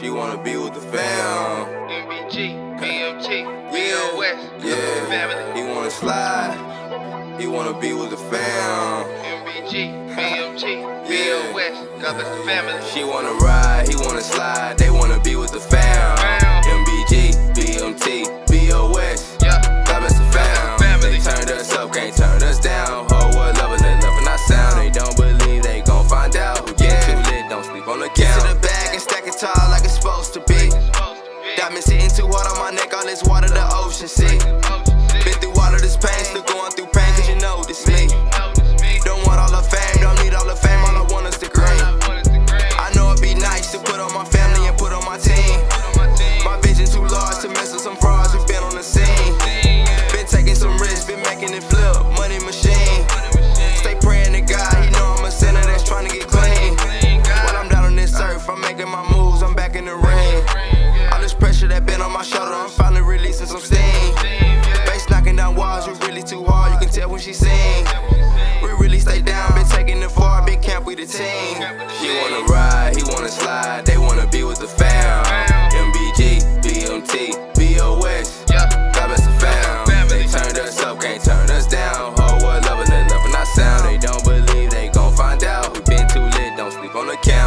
She wanna be with the fam. MBG, BMT, Real West, Yeah, family. he wanna slide. He wanna be with the fam. MBG, BMT, Real West, bless the family. She wanna ride, he wanna slide. They wanna be with the fam. Fam. MBG, BMT, BOS. Yeah, bless the fam. Family. They turned us up, can't turn us down. Ho, what loving they loving our sound. They don't believe they gon' find out. Get too lit, don't sleep on the couch. Get to the bag and stack it tall like I've been sitting too hard on my neck, all this water the ocean, see. Been through all of this pain, still going through pain, cause you notice me. Don't want all the fame, don't need all the fame, all I want is the green. I know it'd be nice to put on my family and put on my team. My vision too large to mess with some frauds who've been on the scene. Been taking some risks, been making it flip. my shoulder, I'm finally releasing some steam. Bass knocking down walls, you really too hard, you can tell when she sing. We really stay down, been taking it far, big camp, we the team. She wanna ride, he wanna slide, they wanna be with the fam. MBG, BMT, BOS, God bless the fam. They turned us up, can't turn us down. Whole world loving and loving our sound. They don't believe, they gon' find out. We been too lit, don't sleep on the couch.